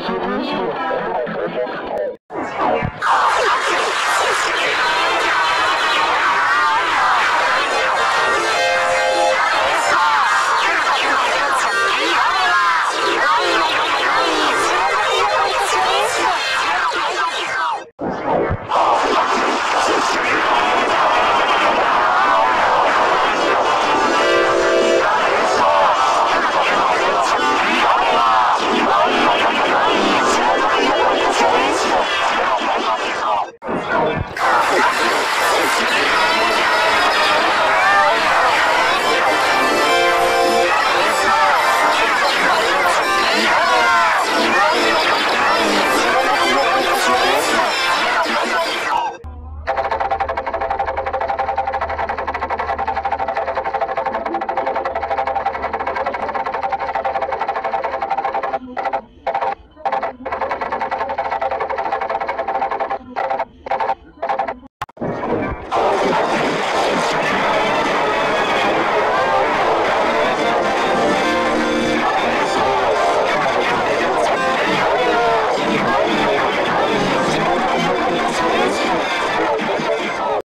しい。